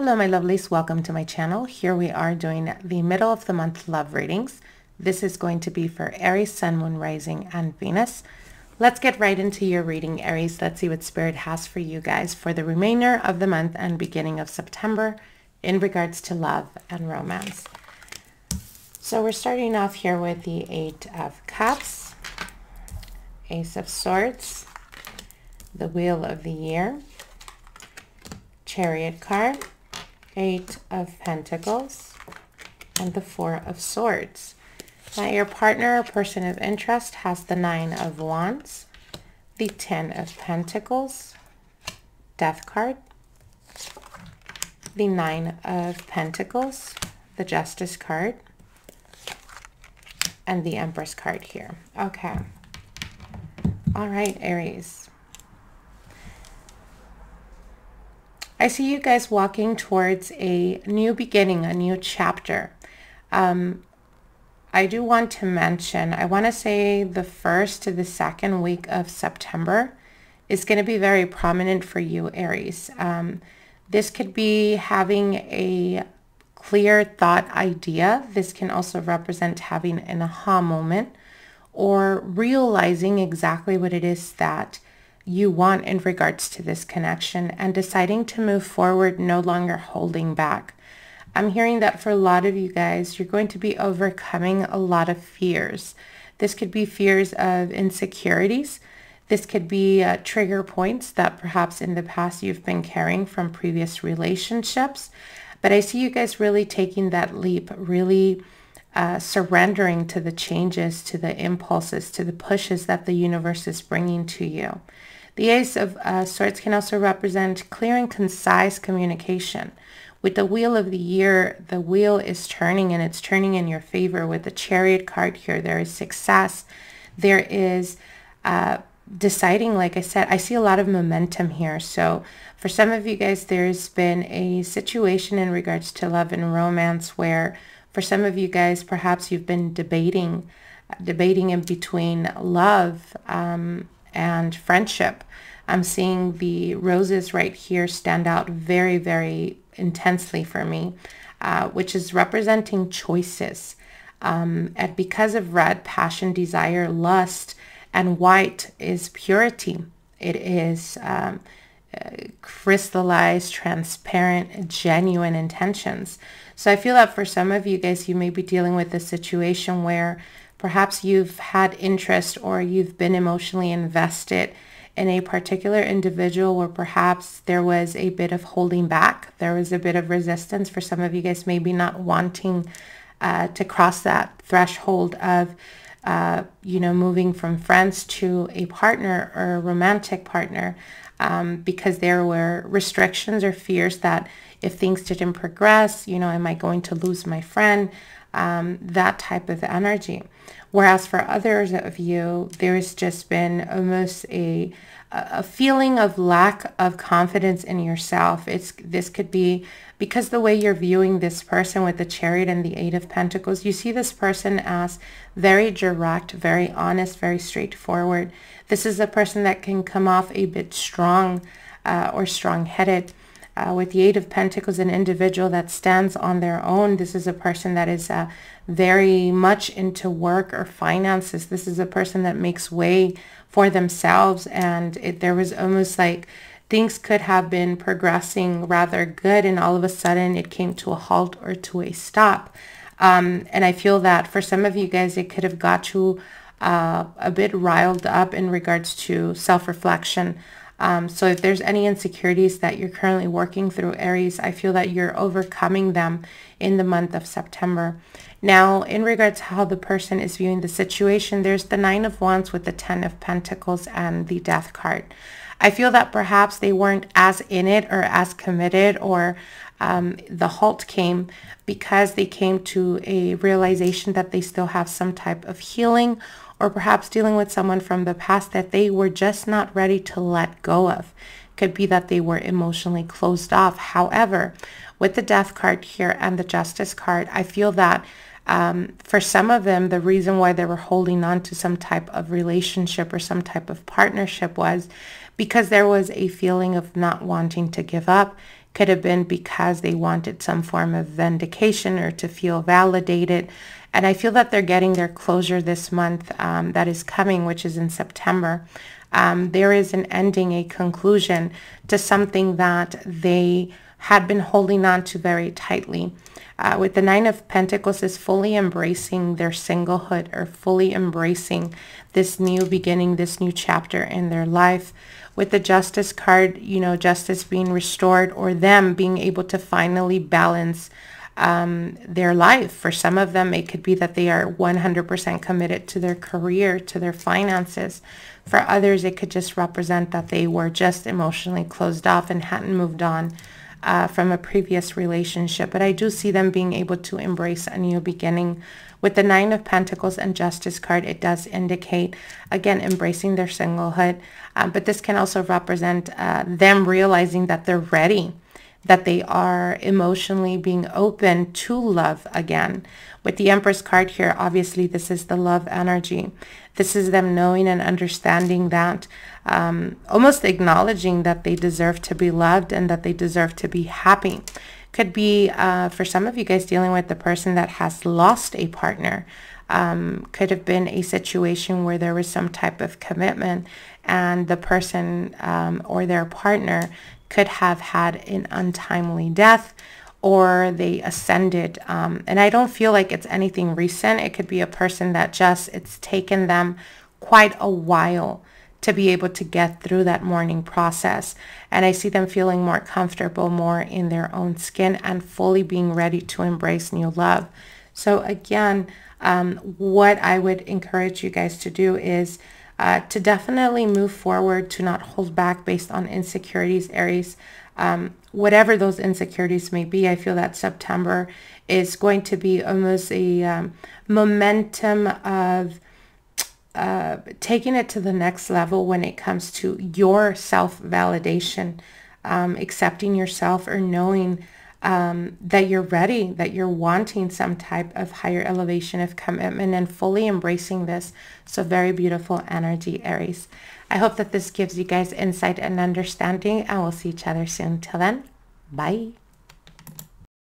Hello my lovelies, welcome to my channel. Here we are doing the middle of the month love readings. This is going to be for Aries, Sun, Moon, Rising, and Venus. Let's get right into your reading, Aries. Let's see what Spirit has for you guys for the remainder of the month and beginning of September in regards to love and romance. So we're starting off here with the Eight of Cups, Ace of Swords, the Wheel of the Year, Chariot card, Eight of Pentacles, and the Four of Swords. Now your partner or person of interest has the Nine of Wands, the Ten of Pentacles, Death card, the Nine of Pentacles, the Justice card, and the Empress card here. Okay. All right, Aries. I see you guys walking towards a new beginning, a new chapter. Um, I do want to mention, I want to say the first to the second week of September is going to be very prominent for you, Aries. Um, this could be having a clear thought idea. This can also represent having an aha moment or realizing exactly what it is that you want in regards to this connection and deciding to move forward, no longer holding back. I'm hearing that for a lot of you guys, you're going to be overcoming a lot of fears. This could be fears of insecurities. This could be uh, trigger points that perhaps in the past you've been carrying from previous relationships. But I see you guys really taking that leap, really uh, surrendering to the changes, to the impulses, to the pushes that the universe is bringing to you. The Ace of uh, Swords can also represent clear and concise communication. With the Wheel of the Year, the wheel is turning and it's turning in your favor. With the Chariot card here, there is success. There is uh, deciding, like I said, I see a lot of momentum here. So for some of you guys, there's been a situation in regards to love and romance where for some of you guys, perhaps you've been debating, debating in between love um, and friendship. I'm seeing the roses right here stand out very, very intensely for me, uh, which is representing choices. Um, and because of red, passion, desire, lust, and white is purity. It is um, uh, crystallized, transparent, genuine intentions. So I feel that for some of you guys, you may be dealing with a situation where Perhaps you've had interest or you've been emotionally invested in a particular individual where perhaps there was a bit of holding back. There was a bit of resistance for some of you guys maybe not wanting uh, to cross that threshold of, uh, you know, moving from friends to a partner or a romantic partner um, because there were restrictions or fears that if things didn't progress, you know, am I going to lose my friend? um, that type of energy. Whereas for others of you, there's just been almost a a feeling of lack of confidence in yourself. It's this could be because the way you're viewing this person with the chariot and the eight of pentacles, you see this person as very direct, very honest, very straightforward. This is a person that can come off a bit strong uh, or strong-headed. Uh, with the Eight of Pentacles, an individual that stands on their own. This is a person that is uh, very much into work or finances. This is a person that makes way for themselves. And it, there was almost like things could have been progressing rather good. And all of a sudden it came to a halt or to a stop. Um, and I feel that for some of you guys, it could have got you uh, a bit riled up in regards to self-reflection um, so if there's any insecurities that you're currently working through, Aries, I feel that you're overcoming them in the month of September. Now, in regards to how the person is viewing the situation, there's the Nine of Wands with the Ten of Pentacles and the Death card. I feel that perhaps they weren't as in it or as committed or um, the halt came because they came to a realization that they still have some type of healing or perhaps dealing with someone from the past that they were just not ready to let go of. Could be that they were emotionally closed off. However, with the death card here and the justice card, I feel that um, for some of them, the reason why they were holding on to some type of relationship or some type of partnership was because there was a feeling of not wanting to give up, could have been because they wanted some form of vindication or to feel validated. And I feel that they're getting their closure this month um, that is coming, which is in September. Um, there is an ending, a conclusion to something that they had been holding on to very tightly. Uh, with the Nine of Pentacles is fully embracing their singlehood or fully embracing this new beginning, this new chapter in their life with the justice card, you know, justice being restored or them being able to finally balance um, their life. For some of them, it could be that they are 100% committed to their career, to their finances. For others, it could just represent that they were just emotionally closed off and hadn't moved on uh, from a previous relationship. But I do see them being able to embrace a new beginning. With the Nine of Pentacles and Justice card, it does indicate, again, embracing their singlehood. Um, but this can also represent uh, them realizing that they're ready, that they are emotionally being open to love again. With the Empress card here, obviously this is the love energy. This is them knowing and understanding that, um, almost acknowledging that they deserve to be loved and that they deserve to be happy. Could be uh, for some of you guys dealing with the person that has lost a partner. Um, could have been a situation where there was some type of commitment and the person um, or their partner could have had an untimely death or they ascended. Um, and I don't feel like it's anything recent. It could be a person that just, it's taken them quite a while to be able to get through that mourning process. And I see them feeling more comfortable, more in their own skin and fully being ready to embrace new love. So again, um, what I would encourage you guys to do is uh, to definitely move forward, to not hold back based on insecurities, Aries. Um, whatever those insecurities may be, I feel that September is going to be almost a um, momentum of uh, taking it to the next level when it comes to your self-validation, um, accepting yourself or knowing um, that you're ready, that you're wanting some type of higher elevation of commitment and fully embracing this. So very beautiful energy, Aries. I hope that this gives you guys insight and understanding and we'll see each other soon. Till then, bye.